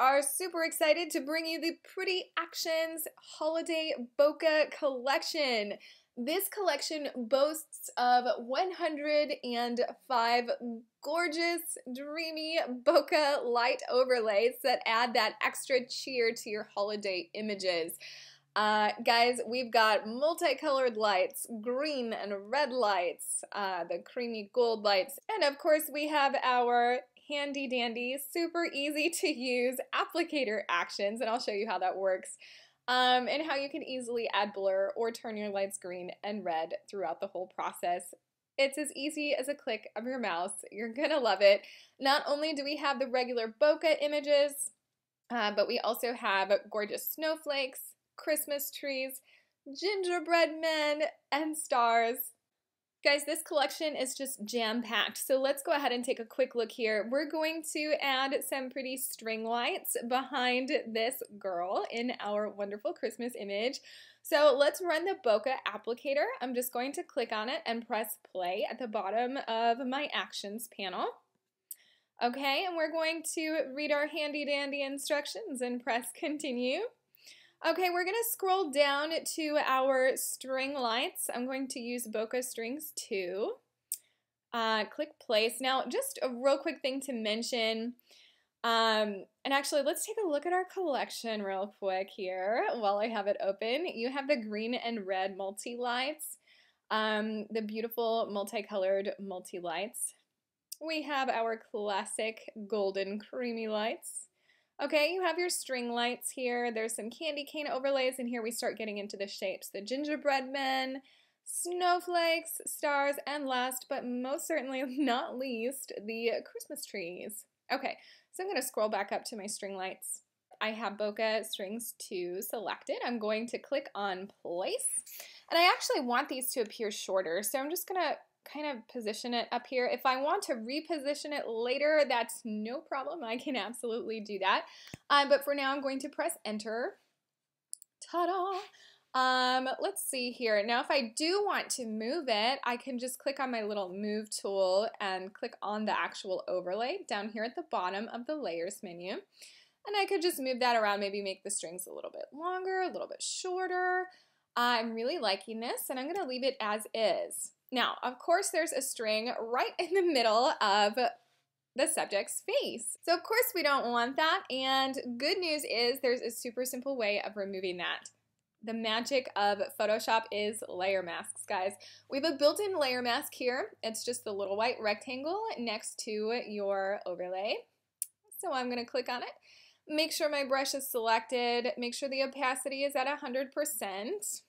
Are super excited to bring you the Pretty Actions Holiday Bokeh Collection. This collection boasts of 105 gorgeous, dreamy bokeh light overlays that add that extra cheer to your holiday images. Uh, guys, we've got multicolored lights, green and red lights, uh, the creamy gold lights, and of course we have our handy dandy, super easy to use applicator actions, and I'll show you how that works um, and how you can easily add blur or turn your lights green and red throughout the whole process. It's as easy as a click of your mouse. You're to love it. Not only do we have the regular bokeh images, uh, but we also have gorgeous snowflakes, Christmas trees, gingerbread men, and stars. Guys, this collection is just jam-packed, so let's go ahead and take a quick look here. We're going to add some pretty string lights behind this girl in our wonderful Christmas image. So let's run the bokeh applicator. I'm just going to click on it and press play at the bottom of my actions panel. Okay, and we're going to read our handy dandy instructions and press continue. Okay, we're going to scroll down to our string lights. I'm going to use Bokeh Strings 2. Uh, click place. Now, just a real quick thing to mention, um, and actually, let's take a look at our collection real quick here while I have it open. You have the green and red multi-lights, um, the beautiful multicolored multi-lights. We have our classic golden creamy lights. Okay, you have your string lights here. There's some candy cane overlays, and here we start getting into the shapes. The gingerbread men, snowflakes, stars, and last but most certainly not least, the Christmas trees. Okay, so I'm going to scroll back up to my string lights. I have Bokeh Strings 2 selected. I'm going to click on Place. And I actually want these to appear shorter, so I'm just going to kind of position it up here. If I want to reposition it later, that's no problem. I can absolutely do that. Uh, but for now, I'm going to press enter. Ta-da! Um, let's see here. Now, if I do want to move it, I can just click on my little move tool and click on the actual overlay down here at the bottom of the layers menu. And I could just move that around, maybe make the strings a little bit longer, a little bit shorter. I'm really liking this, and I'm going to leave it as is. Now, of course, there's a string right in the middle of the subject's face. So of course we don't want that, and good news is there's a super simple way of removing that. The magic of Photoshop is layer masks, guys. We have a built-in layer mask here. It's just the little white rectangle next to your overlay. So I'm to click on it. Make sure my brush is selected. Make sure the opacity is at 100%.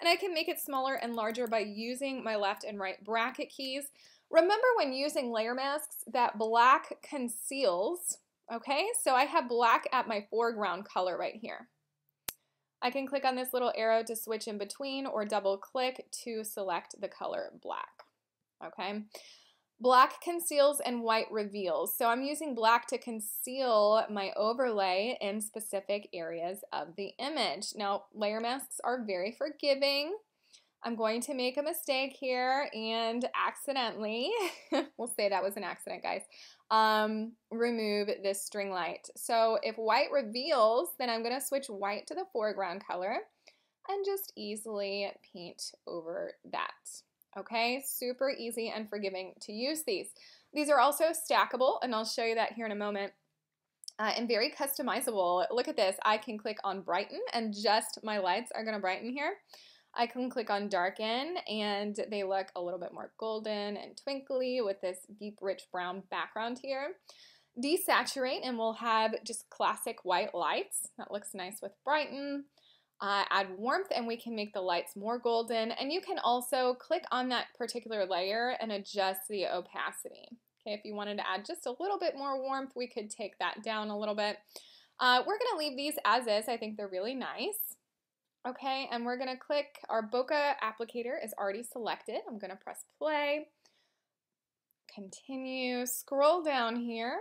And I can make it smaller and larger by using my left and right bracket keys. Remember when using layer masks that black conceals, okay? So I have black at my foreground color right here. I can click on this little arrow to switch in between or double click to select the color black, okay? Black conceals and white reveals. So I'm using black to conceal my overlay in specific areas of the image. Now, layer masks are very forgiving. I'm going to make a mistake here and accidentally, we'll say that was an accident, guys, um, remove this string light. So if white reveals, then I'm going to switch white to the foreground color and just easily paint over that. Okay, super easy and forgiving to use these. These are also stackable, and I'll show you that here in a moment. Uh, and very customizable. Look at this. I can click on brighten and just my lights are going to brighten here. I can click on darken and they look a little bit more golden and twinkly with this deep rich brown background here. Desaturate and we'll have just classic white lights. That looks nice with brighten uh, add warmth and we can make the lights more golden. And you can also click on that particular layer and adjust the opacity. Okay, if you wanted to add just a little bit more warmth, we could take that down a little bit. Uh, we're to leave these as is. I think they're really nice. Okay, and we're to click, our Bokeh applicator is already selected. I'm to press play, continue, scroll down here.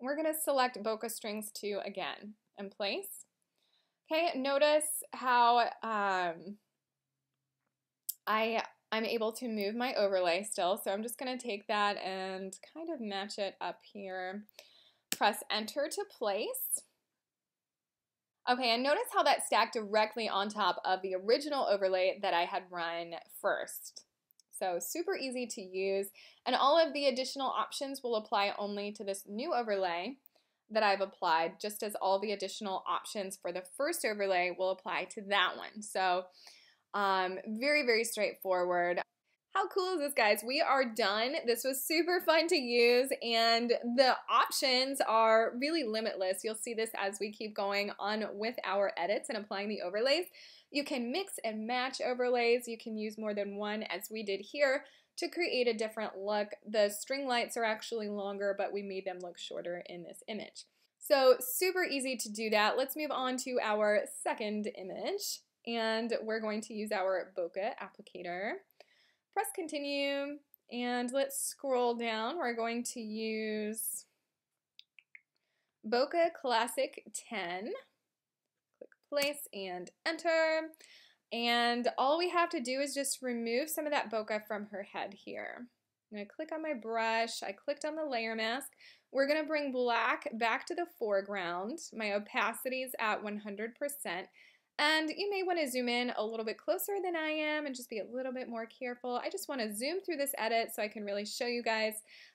We're to select Bokeh Strings 2 again and place. Okay, notice how um, I, I'm able to move my overlay still. So I'm just going to take that and kind of match it up here. Press enter to place. Okay, and notice how that stacked directly on top of the original overlay that I had run first. So super easy to use, and all of the additional options will apply only to this new overlay that I've applied, just as all the additional options for the first overlay will apply to that one. So um, very, very straightforward. How cool is this, guys? We are done. This was super fun to use, and the options are really limitless. You'll see this as we keep going on with our edits and applying the overlays. You can mix and match overlays. You can use more than one, as we did here, to create a different look. The string lights are actually longer, but we made them look shorter in this image. So super easy to do that. Let's move on to our second image, and we're going to use our bokeh applicator press continue and let's scroll down. We're going to use Bokeh Classic 10. Click place and enter. And all we have to do is just remove some of that bokeh from her head here. I'm going to click on my brush. I clicked on the layer mask. We're going to bring black back to the foreground. My opacity is at 100%. And you may want to zoom in a little bit closer than I am and just be a little bit more careful. I just want to zoom through this edit so I can really show you guys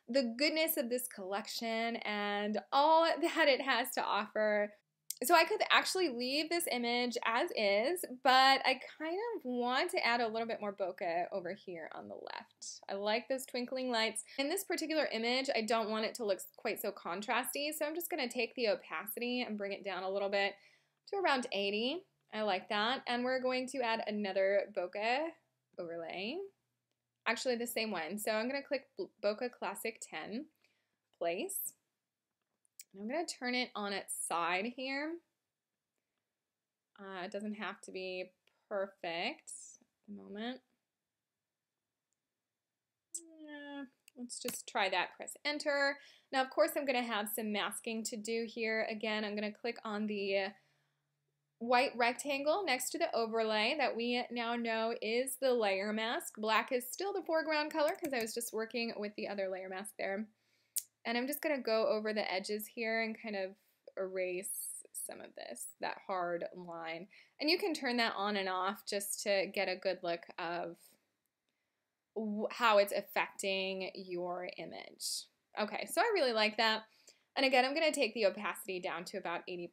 the goodness of this collection and all that it has to offer. So I could actually leave this image as is, but I kind of want to add a little bit more bokeh over here on the left. I like those twinkling lights. In this particular image, I don't want it to look quite so contrasty, so I'm just going to take the opacity and bring it down a little bit to around 80. I like that. And we're going to add another bokeh overlay. Actually, the same one. So I'm going to click Bokeh Classic 10, place. And I'm going to turn it on its side here. Uh, it doesn't have to be perfect at the moment. Yeah, let's just try that, press enter. Now, of course, I'm going to have some masking to do here. Again, I'm going to click on the white rectangle next to the overlay that we now know is the layer mask. Black is still the foreground color because I was just working with the other layer mask there. And I'm just going to go over the edges here and kind of erase some of this, that hard line. And you can turn that on and off just to get a good look of how it's affecting your image. Okay, so I really like that. And again, I'm going to take the opacity down to about 80%.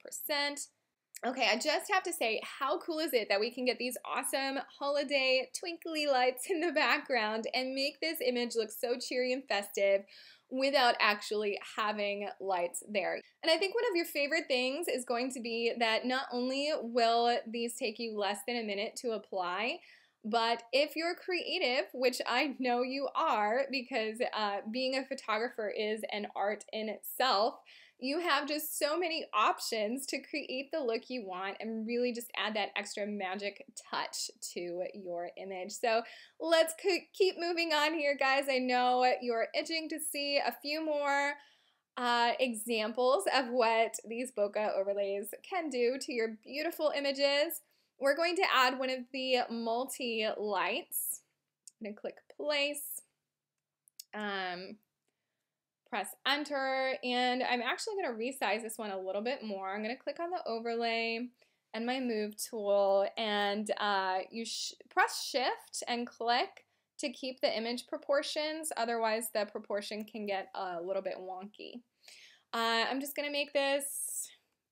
Okay, I just have to say, how cool is it that we can get these awesome holiday twinkly lights in the background and make this image look so cheery and festive without actually having lights there. And I think one of your favorite things is going to be that not only will these take you less than a minute to apply, but if you're creative, which I know you are because uh, being a photographer is an art in itself, you have just so many options to create the look you want and really just add that extra magic touch to your image. So let's keep moving on here, guys. I know you're itching to see a few more uh, examples of what these bokeh overlays can do to your beautiful images. We're going to add one of the multi-lights. I'm going to click place. Um, press enter, and I'm actually going to resize this one a little bit more. I'm going to click on the overlay and my move tool, and uh, you sh press shift and click to keep the image proportions, otherwise the proportion can get a little bit wonky. Uh, I'm just going to make this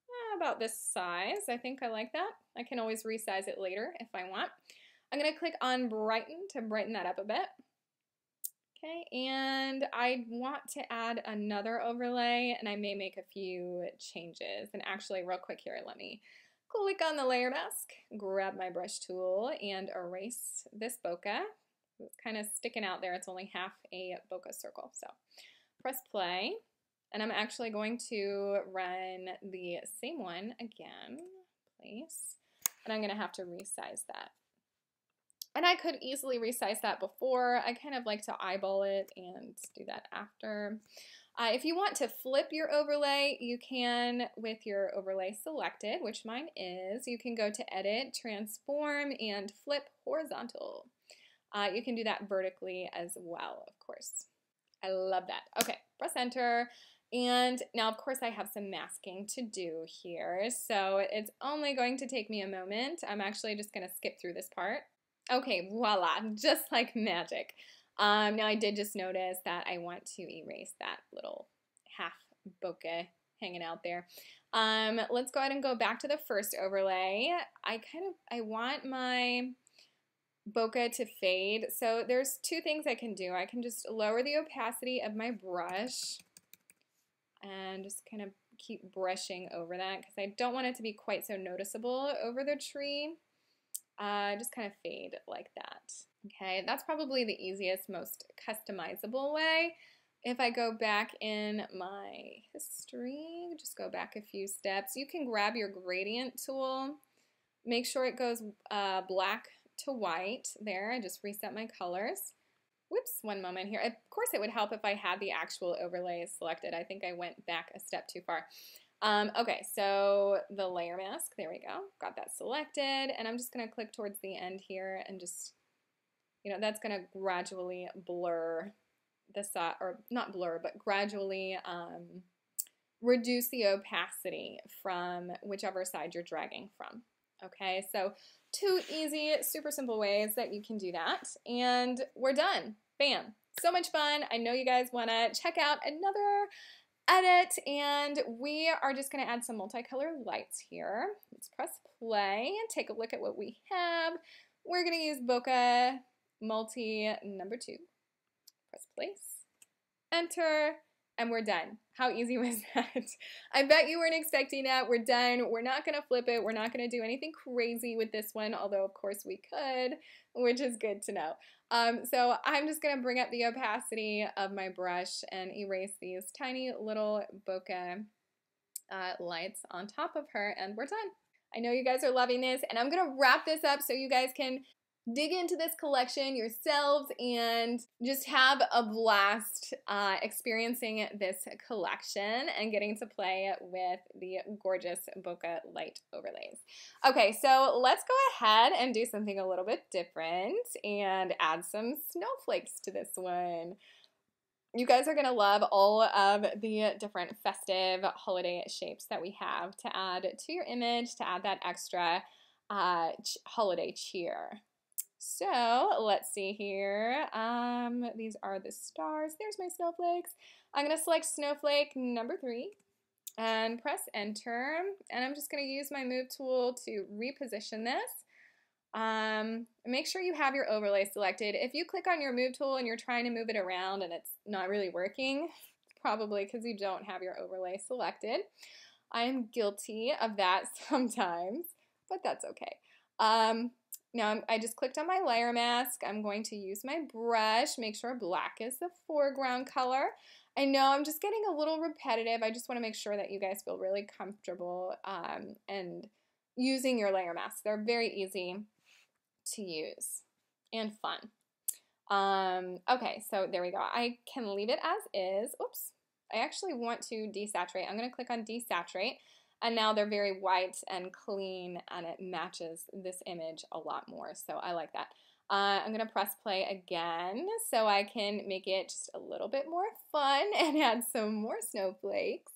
uh, about this size. I think I like that. I can always resize it later if I want. I'm going to click on brighten to brighten that up a bit. Okay, and I want to add another overlay and I may make a few changes. And actually, real quick here, let me click on the layer mask, grab my brush tool, and erase this bokeh. It's kind of sticking out there. It's only half a bokeh circle. So press play. And I'm actually going to run the same one again, place. And I'm going to have to resize that. And I could easily resize that before. I kind of like to eyeball it and do that after. Uh, if you want to flip your overlay, you can with your overlay selected, which mine is. You can go to Edit, Transform, and Flip Horizontal. Uh, you can do that vertically as well, of course. I love that. Okay, press Enter. And now, of course, I have some masking to do here, so it's only going to take me a moment. I'm actually just going to skip through this part. Okay, voila, just like magic. Um, now, I did just notice that I want to erase that little half bokeh hanging out there. Um, let's go ahead and go back to the first overlay. I kind of, I want my bokeh to fade. So there's two things I can do. I can just lower the opacity of my brush and just kind of keep brushing over that because I don't want it to be quite so noticeable over the tree. Uh, just kind of fade like that. Okay, that's probably the easiest, most customizable way. If I go back in my history, just go back a few steps, you can grab your gradient tool, make sure it goes uh, black to white there. I just reset my colors. Whoops, one moment here. Of course, it would help if I had the actual overlay selected. I think I went back a step too far. Um, okay, so the layer mask, there we go. Got that selected, and I'm just going to click towards the end here and just, you know, that's going to gradually blur the side, or not blur, but gradually um, reduce the opacity from whichever side you're dragging from. Okay, so two easy, super simple ways that you can do that. And we're done. Bam. So much fun. I know you guys want to check out another edit and we are just going to add some multicolored lights here. Let's press play and take a look at what we have. We're going to use Bokeh Multi number two. Press place, enter, and we're done. How easy was that? I bet you weren't expecting that. We're done. We're not going to flip it. We're not going to do anything crazy with this one, although of course we could, which is good to know. Um, so I'm just going to bring up the opacity of my brush and erase these tiny little bokeh uh, lights on top of her and we're done. I know you guys are loving this and I'm going to wrap this up so you guys can dig into this collection yourselves and just have a blast uh, experiencing this collection and getting to play with the gorgeous bokeh light overlays. Okay, so let's go ahead and do something a little bit different and add some snowflakes to this one. You guys are going to love all of the different festive holiday shapes that we have to add to your image to add that extra uh, holiday cheer. So let's see here. Um, these are the stars. There's my snowflakes. I'm going to select snowflake number three and press enter. And I'm just going to use my move tool to reposition this. Um, make sure you have your overlay selected. If you click on your move tool and you're trying to move it around and it's not really working, probably because you don't have your overlay selected. I am guilty of that sometimes, but that's okay. Um, now I just clicked on my layer mask. I'm going to use my brush, make sure black is the foreground color. I know I'm just getting a little repetitive. I just want to make sure that you guys feel really comfortable um, and using your layer masks. They're very easy to use and fun. Um, okay, so there we go. I can leave it as is. Oops. I actually want to desaturate. I'm going to click on desaturate. And now they're very white and clean and it matches this image a lot more. So I like that. Uh, I'm going to press play again so I can make it just a little bit more fun and add some more snowflakes.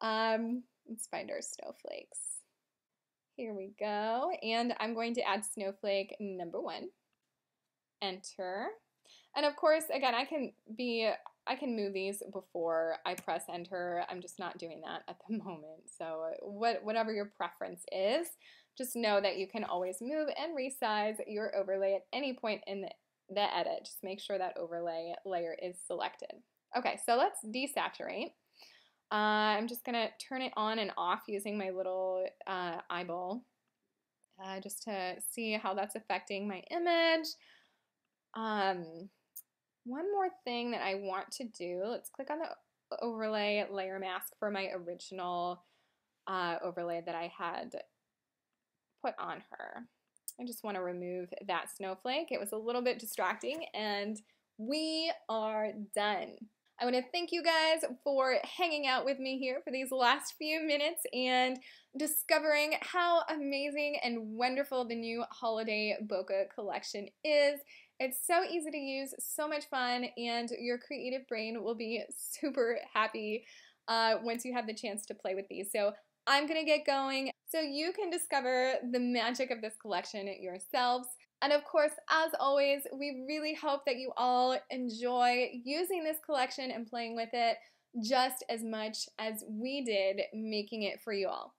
Um, let's find our snowflakes. Here we go. And I'm going to add snowflake number one. Enter. And of course, again, I can be I can move these before I press enter. I'm just not doing that at the moment. So what, whatever your preference is, just know that you can always move and resize your overlay at any point in the, the edit. Just make sure that overlay layer is selected. Okay, so let's desaturate. Uh, I'm just going to turn it on and off using my little uh, eyeball uh, just to see how that's affecting my image. Um, one more thing that I want to do, let's click on the overlay layer mask for my original uh, overlay that I had put on her. I just want to remove that snowflake. It was a little bit distracting and we are done. I want to thank you guys for hanging out with me here for these last few minutes and discovering how amazing and wonderful the new holiday bokeh collection is. It's so easy to use, so much fun, and your creative brain will be super happy uh, once you have the chance to play with these. So I'm to get going so you can discover the magic of this collection yourselves. And of course, as always, we really hope that you all enjoy using this collection and playing with it just as much as we did making it for you all.